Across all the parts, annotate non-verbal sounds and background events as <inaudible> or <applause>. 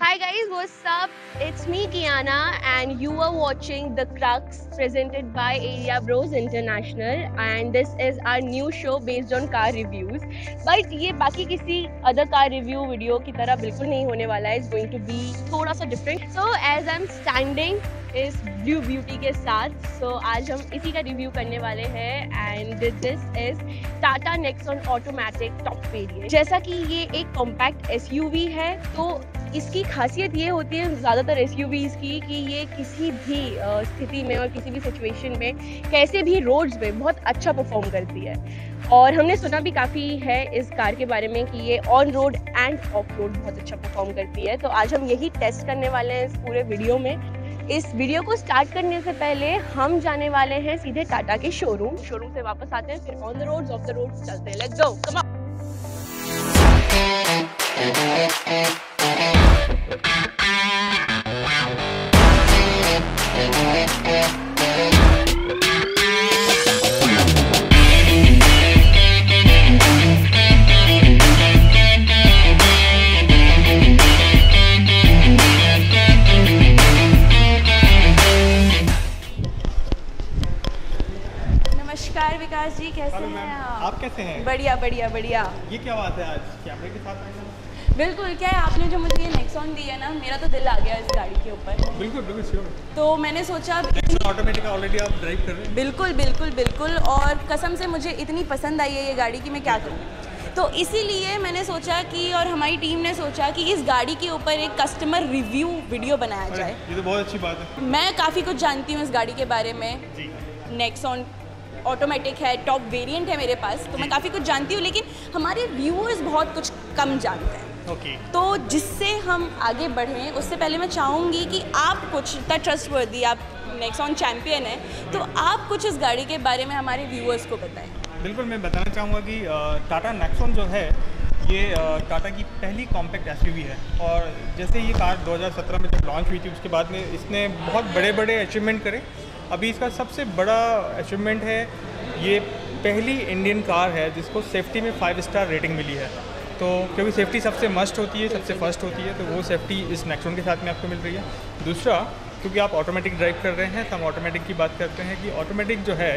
Hi guys, what's up? It's me Kiana and you are watching The Crux presented by Area Bros International and this is our new show based on car reviews. But ये बाकी किसी other car review video की तरह बिल्कुल नहीं होने वाला है. It's going to be थोड़ा सा different. So as I'm standing इस ब्लू ब्यूटी के साथ सो so, आज हम इसी का रिव्यू करने वाले हैं and this is Tata Nexon automatic top variant जैसा कि ये एक कॉम्पैक्ट एसयूवी है तो इसकी खासियत ये होती है, ज़्यादातर एस की, कि ये किसी भी स्थिति में और किसी भी सिचुएशन में कैसे भी रोड्स में बहुत अच्छा परफॉर्म करती है। और हमने सुना भी काफ़ी है इस कार के बारे में कि ये on road and off road बहुत अच्छा परफॉर्म करती है। तो आज हम यही टेस्ट करने वाले हैं इस पूरे वीडियो में। इस वीडियो को स्टार्ट करने से पहले हम जाने वाले हैं सीधे टाटा के शोरूम शोरूम से वापस आते हैं, फिर on the roads off the roads चलते हैं। लेट्स गो कम नमस्कार विकास जी कैसे हैं आप? आप कैसे हैं? बढ़िया बढ़िया बढ़िया। ये क्या बात है आज? कैमरे के साथ आए? बिल्कुल क्या है आपने जो मुझे ये नेक्सॉन दी है ना मेरा तो दिल आ गया इस गाड़ी के ऊपर। बिल्कुल बिल्कुल श्योर तो मैंने सोचा ऑटोमेटिक ऑलरेडी आप ड्राइव कर रहे हैं? बिल्कुल बिल्कुल बिल्कुल और कसम से मुझे इतनी पसंद आई है ये गाड़ी कि मैं क्या करूँ। तो इसीलिए मैंने सोचा कि और हमारी टीम ने सोचा कि इस गाड़ी के ऊपर एक कस्टमर रिव्यू वीडियो बनाया जाए। ये तो बहुत अच्छी बात है। मैं काफ़ी कुछ जानती हूँ इस गाड़ी के बारे में। नेक्सॉन ऑटोमेटिक है टॉप वेरिएंट है मेरे पास तो मैं काफ़ी कुछ जानती हूँ लेकिन हमारे व्यूअर्स बहुत कुछ कम जानते हैं। ओके तो जिससे हम आगे बढ़ें उससे पहले मैं चाहूँगी कि आप कुछ इतना ट्रस्टवर्दी आप नेक्सॉन चैम्पियन है तो आप कुछ इस गाड़ी के बारे में हमारे व्यूअर्स को बताएँ। बिल्कुल मैं बताना चाहूँगा कि टाटा नेक्सॉन जो है ये टाटा की पहली कॉम्पैक्ट एसयूवी है। और जैसे ये कार 2017 में जब लॉन्च हुई थी उसके बाद में इसने बहुत बड़े बड़े अचीवमेंट करे। अभी इसका सबसे बड़ा अचीवमेंट है ये पहली इंडियन कार है जिसको सेफ्टी में फाइव स्टार रेटिंग मिली है। तो क्योंकि सेफ्टी सबसे मस्ट होती है सबसे फ़र्स्ट होती है तो वो सेफ्टी इस नेक्सॉन के साथ में आपको मिल रही है। दूसरा क्योंकि आप ऑटोमेटिक ड्राइव कर रहे हैं तो हम ऑटोमेटिक की बात करते हैं कि ऑटोमेटिक जो है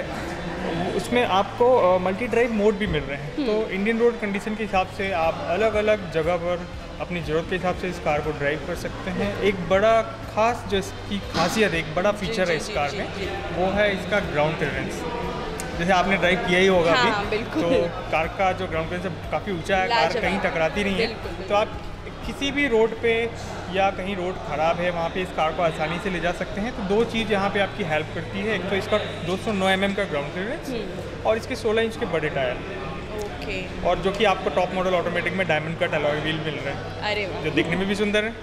उसमें आपको मल्टी ड्राइव मोड भी मिल रहे हैं। तो इंडियन रोड कंडीशन के हिसाब से आप अलग अलग जगह पर अपनी ज़रूरत के हिसाब से इस कार को ड्राइव कर सकते हैं। एक बड़ा खास जो इसकी खासियत एक बड़ा फीचर है इस कार में वो है इसका ग्राउंड क्लियरेंस जैसे आपने ड्राइव किया ही होगा हाँ, अभी बिल्कुल। तो कार का जो ग्राउंड क्लियरेंस काफ़ी ऊँचा है कार कहीं टकराती नहीं है। बिल्कुल, बिल्कुल। तो आप किसी भी रोड पे या कहीं रोड ख़राब है वहाँ पे इस कार को आसानी से ले जा सकते हैं। तो दो चीज़ यहाँ पे आपकी हेल्प करती है। एक तो इसका 209 mm का ग्राउंड क्लियरेंस और इसके 16 इंच के बड़े टायर ओके। और जो कि आपको टॉप मॉडल ऑटोमेटिक में डायमंड कट अलॉय व्हील मिल रहे हैं। अरे जो दिखने में भी सुंदर है।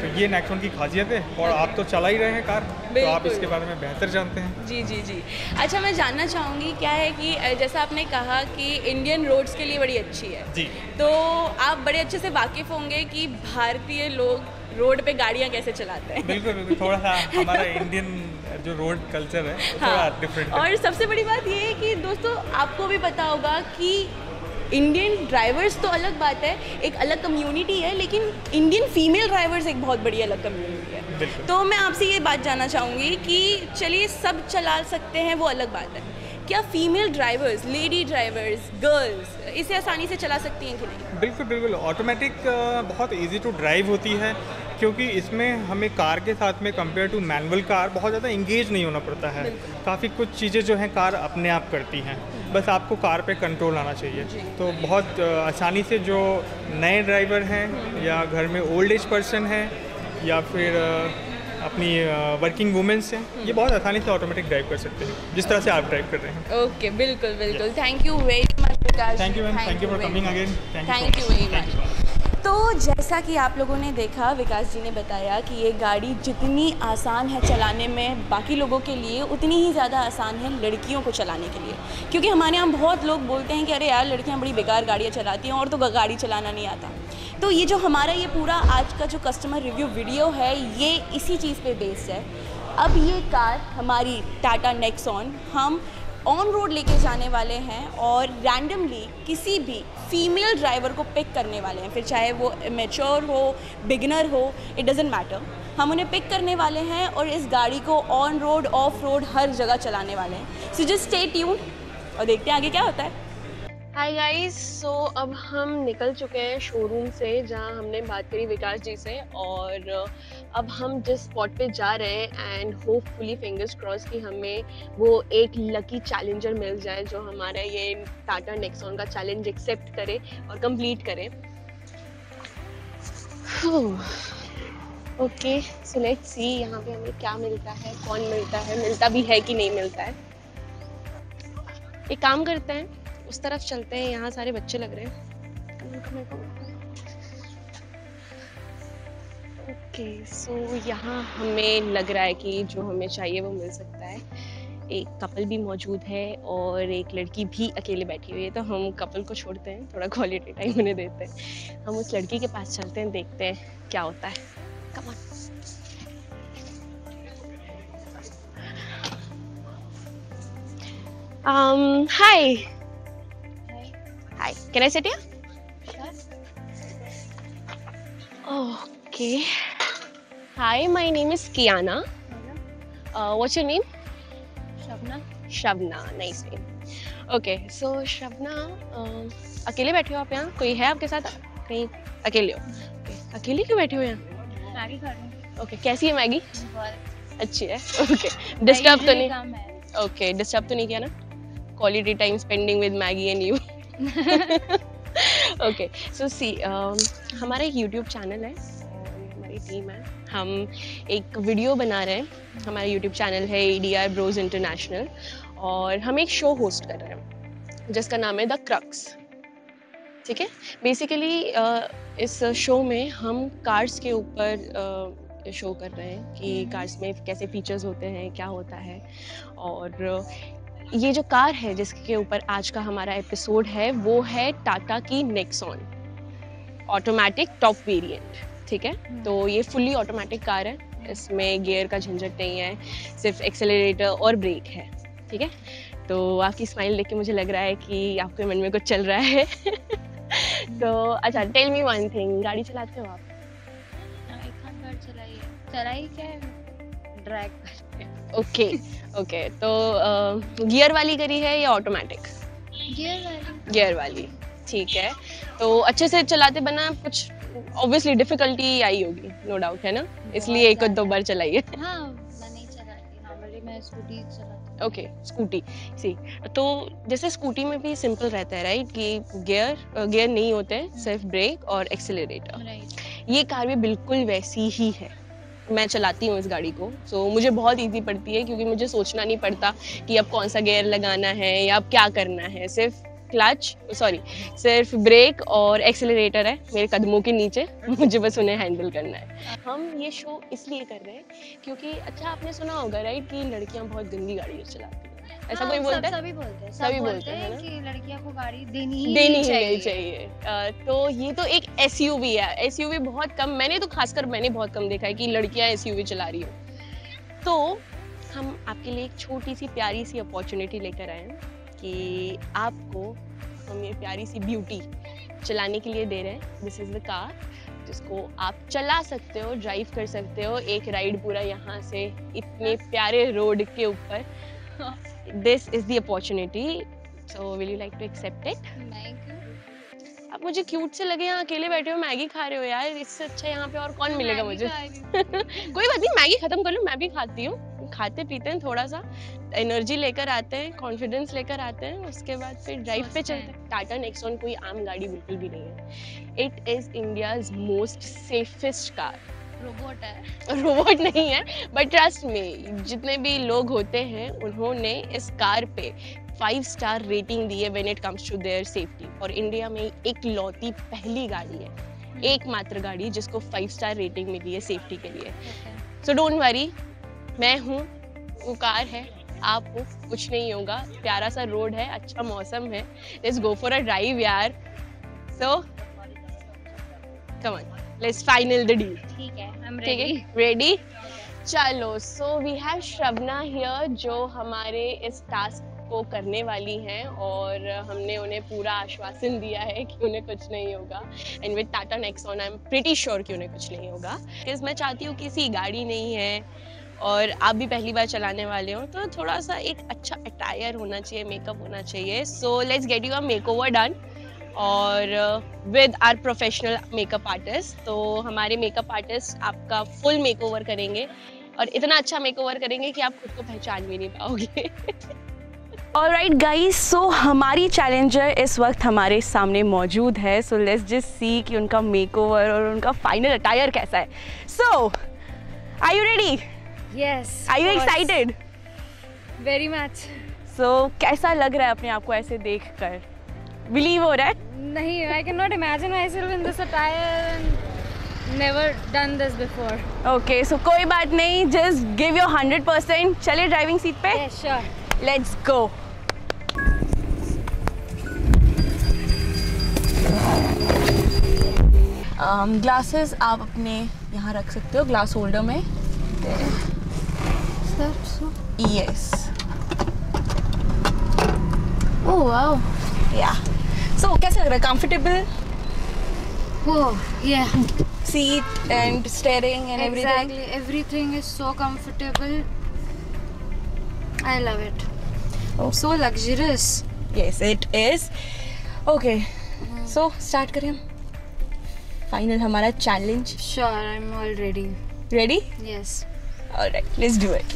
तो ये नेक्सॉन की खासियत है और आप तो चला ही रहे हैं कार तो आप इसके बारे में बेहतर जानते हैं। जी जी जी। अच्छा मैं जानना चाहूँगी क्या है कि जैसा आपने कहा कि इंडियन रोड्स के लिए बड़ी अच्छी है। जी। तो आप बड़े अच्छे से वाकिफ़ होंगे कि भारतीय लोग रोड पे गाड़ियाँ कैसे चलाते हैं। बिल्कुल बिल्कुल। थोड़ा सा <laughs> हमारा इंडियन जो रोड कल्चर है वो थोड़ा डिफरेंट और सबसे बड़ी बात ये है कि दोस्तों आपको भी पता होगा कि इंडियन ड्राइवर्स तो अलग बात है एक अलग कम्युनिटी है लेकिन इंडियन फीमेल ड्राइवर्स एक बहुत बड़ी अलग कम्युनिटी है। तो मैं आपसे ये बात जानना चाहूँगी कि चलिए सब चला सकते हैं वो अलग बात है। क्या female drivers lady drivers girls इसे आसानी से चला सकती हैं कि नहीं? बिल्कुल बिल्कुल। ऑटोमेटिक बहुत इजी टू ड्राइव होती है क्योंकि इसमें हमें कार के साथ में कंपेयर टू मैनुअल कार बहुत ज़्यादा इंगेज नहीं होना पड़ता है। काफ़ी कुछ चीज़ें जो हैं कार अपने आप करती हैं। बस आपको कार पे कंट्रोल आना चाहिए। तो बहुत आसानी से जो नए ड्राइवर हैं या घर में ओल्ड एज पर्सन हैं या फिर अपनी वर्किंग वुमेंस हैं ये बहुत आसानी से ऑटोमेटिक ड्राइव कर सकते हैं जिस तरह से आप ड्राइव कर रहे हैं। ओके बिल्कुल बिल्कुल। Thank you very much thank you ma'am thank you for coming again thank you very much तो जैसा कि आप लोगों ने देखा, विकास जी ने बताया कि ये गाड़ी जितनी आसान है चलाने में बाकी लोगों के लिए, उतनी ही ज़्यादा आसान है लड़कियों को चलाने के लिए। क्योंकि हमारे यहाँ बहुत लोग बोलते हैं कि अरे यार, लड़कियाँ बड़ी बेकार गाड़ियाँ चलाती हैं और तो गाड़ी चलाना नहीं आता। तो ये जो हमारा ये पूरा आज का जो कस्टमर रिव्यू वीडियो है, ये इसी चीज़ पर बेस्ड है। अब ये कार हमारी टाटा नेक्सॉन हम ऑन रोड लेके जाने वाले हैं और रैंडमली किसी भी फीमेल ड्राइवर को पिक करने वाले हैं। फिर चाहे वो मेच्योर हो बिगनर हो इट डजेंट मैटर हम उन्हें पिक करने वाले हैं और इस गाड़ी को ऑन रोड ऑफ़ रोड हर जगह चलाने वाले हैं। सो जस्ट स्टे ट्यून और देखते हैं आगे क्या होता है। हाय गाइस सो अब हम निकल चुके हैं शोरूम से, जहाँ हमने बात करी विकास जी से और अब हम जिस स्पॉट पे जा रहे हैं एंड होपफुली फिंगर्स क्रॉस कि हमें वो एक लकी चैलेंजर मिल जाए जो हमारा ये टाटा नेक्सॉन का चैलेंज एक्सेप्ट करे और कंप्लीट करे। ओके सो लेट्स सी यहाँ पे हमें क्या मिलता है, कौन मिलता है, मिलता भी है कि नहीं मिलता है। एक काम करते हैं उस तरफ़ चलते हैं यहाँ सारे बच्चे लग रहे हैं। ओके सो यहाँ हमें लग रहा है कि जो हमें चाहिए वो मिल सकता है। एक कपल भी मौजूद है और एक लड़की भी अकेले बैठी हुई है तो हम कपल को छोड़ते हैं थोड़ा क्वालिटी टाइम उन्हें देते हैं। हम उस लड़की के पास चलते हैं देखते हैं क्या होता है। Come on Um, hi. Hi. Can I sit here? Okay. Hi, my name is Kiana. Uh, what's your name? Shabna Shavna. Nice name. Okay, so Shavna, uh, अकेले बैठे हो आप यहाँ कोई है आपके साथ कहीं अकेले हो okay. अकेले क्यों बैठे हो यहाँ मैगी खा रही ओके कैसी है मैगी अच्छी है ओके डिस्टर्ब तो नहीं ओके डिस्टर्ब तो नहीं किया ना quality time spending with Maggi and you okay so see हमारा एक यूट्यूब चैनल है, हमारी टीम है। हम एक वीडियो बना रहे हैं। हमारा यूट्यूब चैनल है A D I bros international और हम एक शो होस्ट कर रहे हैं, जिसका नाम है द क्रक्स ठीक है? बेसिकली इस शो में हम कार्स के ऊपर शो कर रहे हैं कि कार्स में कैसे फीचर्स होते हैं, क्या होता है। और ये जो कार है जिसके ऊपर आज का हमारा एपिसोड है वो है टाटा की नेक्सॉन ऑटोमेटिक टॉप वेरिएंट ठीक है? तो ये फुल्ली ऑटोमेटिक कार है। इसमें गियर का झंझट नहीं है सिर्फ़ एक्सेलरेटर और ब्रेक है ठीक है? तो आपकी स्माइल देख के मुझे लग रहा है कि आपके मन में कुछ चल रहा है। <laughs> तो अच्छा टेल मी वन थिंग गाड़ी चलाते हो आप? चलाई क्या ड्रैग ओके ओके तो गियर वाली करी है या ऑटोमेटिक गियर वाली। गियर वाली ठीक है। तो अच्छे से चलाते बना कुछ ऑब्वियसली डिफिकल्टी आई होगी नो डाउट है ना? इसलिए एक दो बार चलाइए। हाँ मैं नहीं चलाती नॉर्मली मैं स्कूटी चलाती ओके स्कूटी सी तो जैसे स्कूटी में भी सिंपल रहता है राइट कि गियर गियर नहीं होते हैं सिर्फ़ ब्रेक और एक्सेलरेटर ये कार भी बिल्कुल वैसी ही है। मैं चलाती हूँ इस गाड़ी को। सो so, मुझे बहुत इजी पड़ती है क्योंकि मुझे सोचना नहीं पड़ता कि अब कौन सा गेयर लगाना है या अब क्या करना है। सिर्फ़ क्लच सॉरी सिर्फ़ ब्रेक और एक्सेलरेटर है मेरे कदमों के नीचे। <laughs> मुझे बस उन्हें हैंडल करना है। हम ये शो इसलिए कर रहे हैं क्योंकि अच्छा आपने सुना होगा राइट कि लड़कियाँ बहुत गंदी गाड़ियाँ चलाती हैं। ऐसा कोई बोलता है? सभी बोलते हैं। सभी बोलते हैं, हैं है कि लड़कियों को गाड़ी देनी ही देनी ही नहीं चाहिए। चाहिए। अ, तो ये तो एक एसयूवी है। एसयूवी बहुत कम मैंने तो खासकर मैंने बहुत कम देखा है कि लड़कियाँ एस चला रही हो। तो हम आपके लिए एक छोटी सी प्यारी सी अपॉर्चुनिटी लेकर आए हैं कि आपको हम ये प्यारी सी ब्यूटी चलाने के लिए दे रहे हैं। दिस इज़ द कार जिसको आप चला सकते हो ड्राइव कर सकते हो। एक राइड पूरा यहाँ से इतने प्यारे रोड के ऊपर। This is the opportunity so will you like to accept it आप मुझे क्यूट से लगे यहाँ अकेले बैठे हो मैगी खा रहे हो यार। इससे अच्छा यहाँ पे और कौन मिलेगा मुझे। <laughs> कोई बात नहीं मैगी खत्म कर लो मैं भी खाती हूँ। खाते पीते हैं थोड़ा सा एनर्जी लेकर आते हैं कॉन्फिडेंस लेकर आते हैं उसके बाद फिर ड्राइव पे। चलते हैं। टाटा नेक्सॉन कोई आम गाड़ी बिल्कुल भी नहीं है। It is India most safest car robot है। रोबोट नहीं है बट ट्रस्ट में जितने भी लोग होते हैं उन्होंने इस कार पे फाइव स्टार रेटिंग दी है when it comes to their safety और इंडिया में एक लौती पहली गाड़ी है एकमात्र गाड़ी जिसको फाइव स्टार रेटिंग मिली है सेफ्टी के लिए। सो डोंट वरी मैं हूँ वो कार है आप हो कुछ नहीं होगा। प्यारा सा रोड है अच्छा मौसम है। Let's go for a drive यार। So come on let's final the deal ठीक है हम रेडी रेडी चलो so we have Shravna here जो हमारे इस टास्क को करने वाली हैं और हमने उन्हें पूरा आश्वासन दिया है कि उन्हें कुछ नहीं होगा। And with Tata Nexon I am pretty sure कि उन्हें कुछ नहीं होगा। बिकॉज़ मैं चाहती हूँ किसी गाड़ी नहीं है और आप भी पहली बार चलाने वाले हो तो थोड़ा सा एक अच्छा अटायर होना चाहिए मेकअप होना चाहिए। So let's get you a makeover done और with our professional makeup artist तो हमारे मेकअप आर्टिस्ट आपका फुल मेकओवर करेंगे और इतना अच्छा मेकओवर करेंगे कि आप खुद को पहचान भी नहीं पाओगे। और राइट गाइस सो हमारी चैलेंजर इस वक्त हमारे सामने मौजूद है सो लेट्स जस्ट सी कि उनका मेकओवर और उनका फाइनल अटायर कैसा है। So are you ready Yes. Are you excited Very much. So कैसा लग रहा है अपने आप को ऐसे देख कर बिलीव हो रहा है नहीं, I cannot imagine myself in this attire and never done this before. Okay so कोई बात नहीं just give your hundred percent चले ड्राइविंग सीट पे sure. लेट्स गो ग्लासेस आप अपने यहाँ रख सकते हो ग्लास होल्डर में. Yes Oh wow. Yeah so कैसा लग रहा है? Comfortable seat and steering and everything everything is so comfortable I love it so luxurious yes it is okay so start करें फाइनल हमारा challenge sure I am already ready yes alright let's do it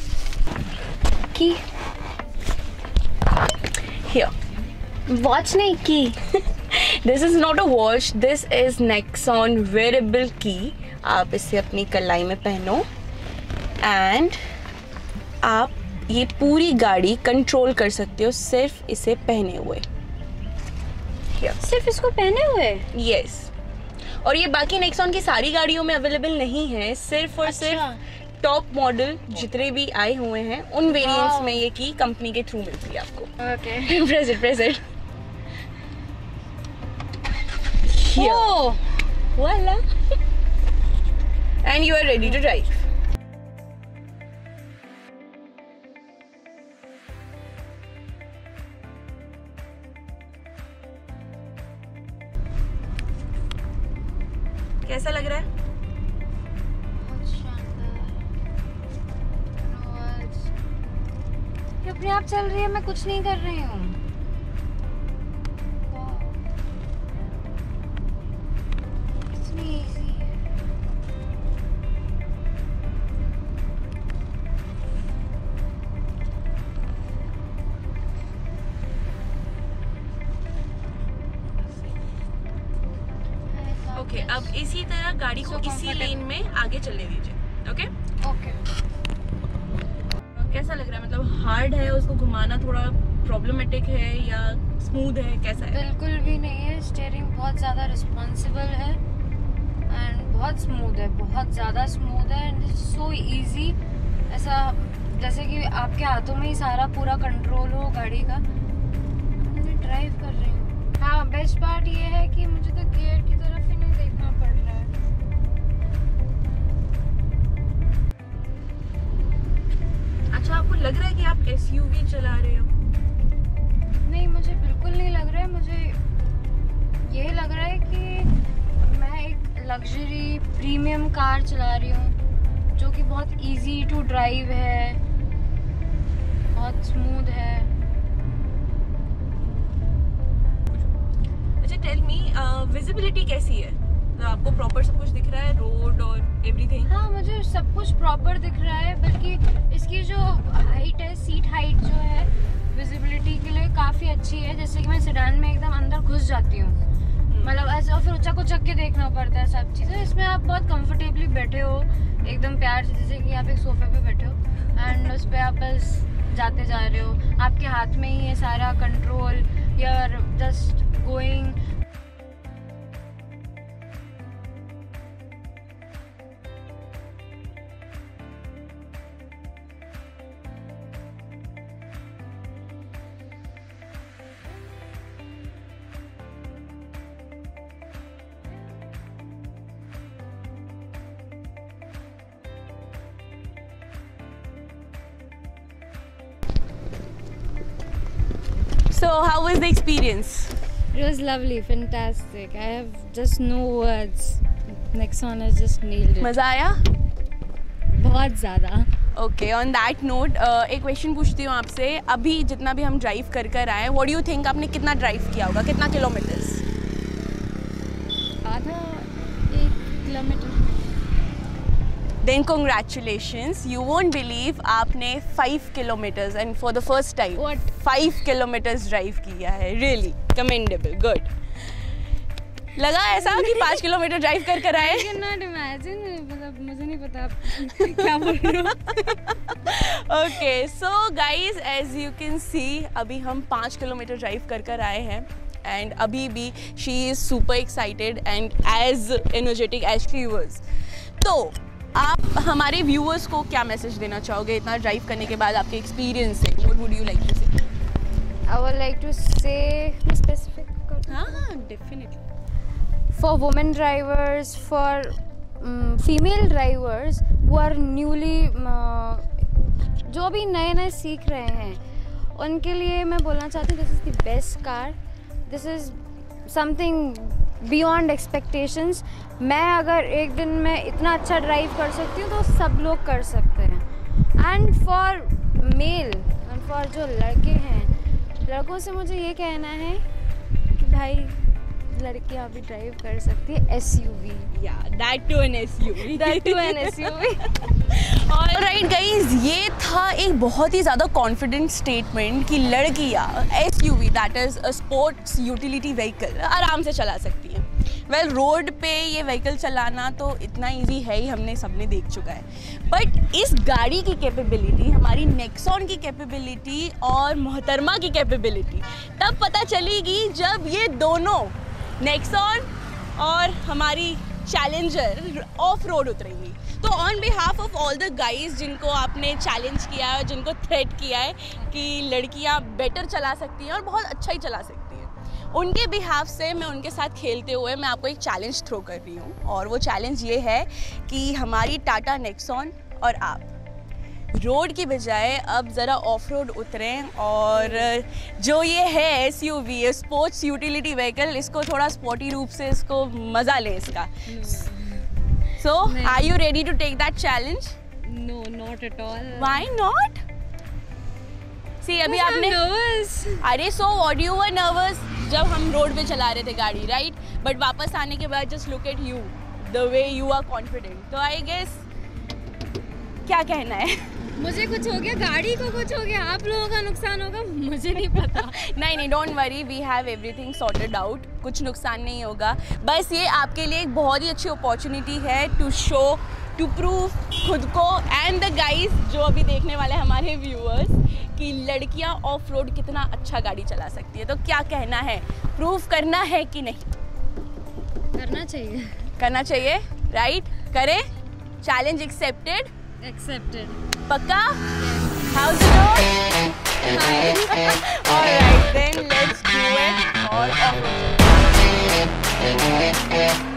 की Watch नहीं की. <laughs> This is not a watch. This is Nexon wearable की आप इसे अपनी कलाई में पहनो एंड आप ये पूरी गाड़ी कंट्रोल कर सकते हो सिर्फ़ इसे पहने हुए सिर्फ़ इसको पहने हुए. यस और ये बाकी नेक्सॉन की सारी गाड़ियों में अवेलेबल नहीं है सिर्फ़ और अच्छा। सिर्फ़ टॉप मॉडल जितने भी आए हुए हैं उन वेरिएंट्स में ये की कंपनी के थ्रू मिलती है आपको Okay. <laughs> Present present Oh. voila. And you are ready to drive. कैसा लग रहा है? अपने आप चल रही है मैं कुछ नहीं कर रही हूँ। अब इसी तरह गाड़ी को So इसी लेन में आगे चलने दीजिए ओके Okay. कैसा लग रहा है? मतलब हार्ड है उसको घुमाना थोड़ा प्रॉब्लमेटिक है या स्मूथ है कैसा है? बिल्कुल भी नहीं है स्टीयरिंग बहुत ज़्यादा रिस्पॉन्सिबल है एंड बहुत स्मूथ है बहुत ज़्यादा स्मूथ है एंड सो इजी ऐसा जैसे कि आपके हाथों में ही सारा पूरा कंट्रोल हो गाड़ी का। मैं ड्राइव कर रही हूँ। हाँ बेस्ट पार्ट ये है कि मुझे तो गियर की तरफ़ देखना पड़ रहा है अच्छा आपको लग रहा है कि आप एसयूवी चला रहे हो? नहीं मुझे बिल्कुल नहीं लग रहा है। मुझे ये लग रहा है कि मैं एक लग्जरी प्रीमियम कार चला रही हूँ जो कि बहुत इजी टू ड्राइव है बहुत स्मूथ है। अच्छा टेल मी विजिबिलिटी कैसी है? आपको प्रॉपर सब कुछ दिख रहा है? रोड और एवरीथिंग हाँ मुझे सब कुछ प्रॉपर दिख रहा है बल्कि इसकी जो हाइट है सीट हाइट जो है विजिबिलिटी के लिए काफ़ी अच्छी है। जैसे कि मैं सिडान में एकदम अंदर घुस जाती हूँ। मतलब ऐसे और फिर ऊँचा को चक के देखना पड़ता है सब चीज़ें। इसमें आप बहुत कंफर्टेबली बैठे हो। एकदम प्यार से जैसे कि आप एक सोफे पे बैठे हो एंड उस पर आप बस जाते जा रहे हो। आपके हाथ में ही है सारा control your just going So, how was the experience? It was lovely, fantastic. I have just no words. Nexon has just nailed it. मज़ा आया बहुत ज़्यादा ओके ऑन दैट नोट एक क्वेश्चन पूछती हूँ आपसे अभी जितना भी हम ड्राइव कर कर आए व्हाट डू यू थिंक आपने कितना ड्राइव किया होगा कितना किलोमीटर्स आधा एक kilometre then congratulations you won't believe आपने five kilometres and for the first time What? Five kilometres drive किया है रियली कमेंडेबल गुड लगा ऐसा कि <laughs> पाँच किलोमीटर ड्राइव कर कर आए? Cannot imagine मतलब मुझे नहीं पता आप क्या बोल रहे हो। Okay so guys as you can see अभी हम पाँच किलोमीटर ड्राइव कर कर आए हैं एंड अभी भी she is super excited and as energetic as she was तो आप हमारे व्यूअर्स को क्या मैसेज देना चाहोगे इतना ड्राइव करने के बाद आपके एक्सपीरियंस से? What would you like to say I would like to say specific? हाँ definitely for women drivers, for um, female drivers who are newly uh, जो भी नए नए सीख रहे हैं उनके लिए मैं बोलना चाहती हूँ this is the best car this is something beyond expectations मैं अगर एक दिन में इतना अच्छा ड्राइव कर सकती हूँ तो सब लोग कर सकते हैं. And for male and for जो लड़के हैं लड़कों से मुझे ये कहना है कि भाई लड़कियाँ भी ड्राइव कर सकती है एस यू वी या that too an S U that too an S U V और राइट गाइज़ ये था एक बहुत ही ज़्यादा कॉन्फिडेंट स्टेटमेंट कि लड़कियाँ S U V that is a sports utility vehicle आराम से चला सकती हैं। वेल well, रोड पे ये व्हीकल चलाना तो इतना इजी है ही हमने सबने देख चुका है। बट इस गाड़ी की कैपेबिलिटी हमारी नेक्सॉन की कैपेबिलिटी और मोहतरमा की कैपेबिलिटी तब पता चलेगी जब ये दोनों नेक्सॉन और हमारी चैलेंजर ऑफ़ रोड उतरेंगी। तो on behalf of all the guys जिनको आपने चैलेंज किया है जिनको थ्रेट किया है कि लड़कियाँ बेटर चला सकती हैं और बहुत अच्छा ही चला सकती हैं। उनके बिहाफ से मैं उनके साथ खेलते हुए मैं आपको एक चैलेंज थ्रो कर रही हूँ। और वो चैलेंज ये है कि हमारी टाटा नेक्सॉन और आप रोड की बजाय अब ज़रा ऑफ़ रोड उतरें और जो ये है S U V sports utility vehicle इसको थोड़ा स्पॉटी रूप से इसको मज़ा लें इसका। So are you ready to take that challenge no not at all why not see अभी आपने अरे so what you were nervous जब हम रोड पे चला रहे थे गाड़ी राइट बट वापस आने के बाद just look at you the way you are confident तो आई गेस क्या कहना है? मुझे कुछ हो गया? गाड़ी को कुछ हो गया? आप लोगों का नुकसान होगा? मुझे नहीं पता। <laughs> नहीं नहीं don't worry we have everything sorted out कुछ नुकसान नहीं होगा। बस ये आपके लिए एक बहुत ही अच्छी अपॉर्चुनिटी है टू शो टू प्रूव खुद को एंड द गाइस जो अभी देखने वाले हमारे व्यूअर्स कि लड़कियाँ ऑफ़ रोड कितना अच्छा गाड़ी चला सकती है। तो क्या कहना है? प्रूव करना है कि नहीं? करना चाहिए। करना चाहिए राइट करें। चैलेंज एक्सेप्टेड एक्सेप्टेड पक्का? हाउस <laughs>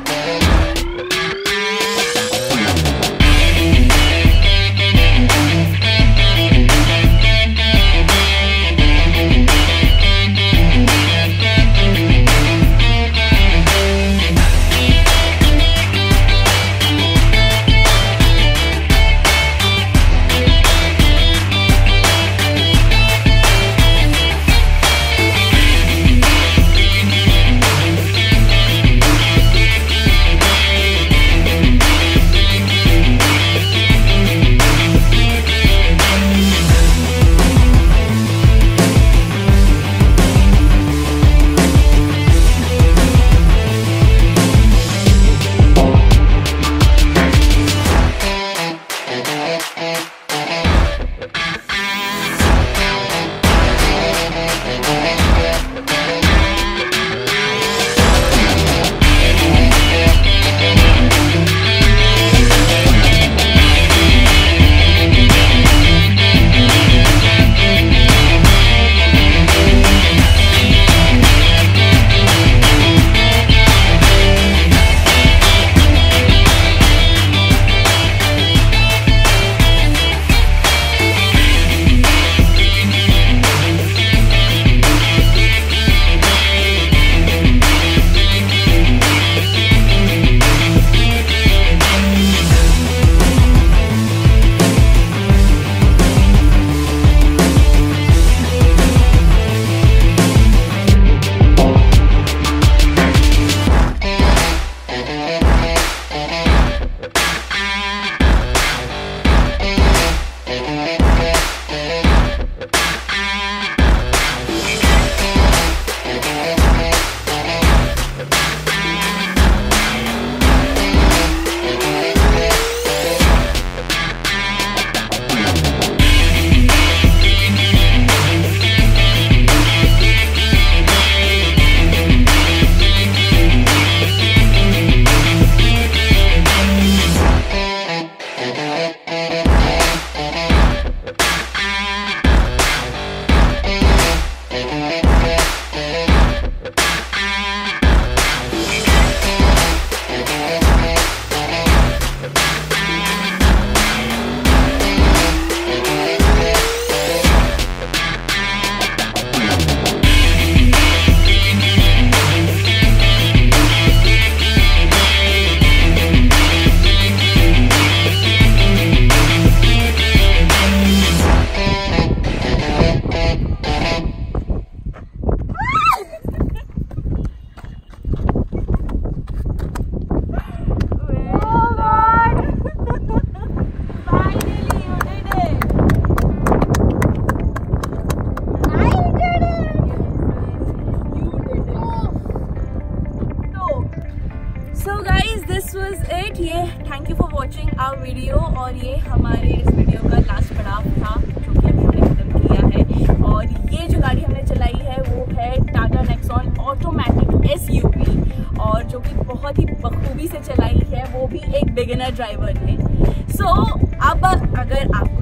बिगिनर ड्राइवर ने। सो so, अब अगर आपको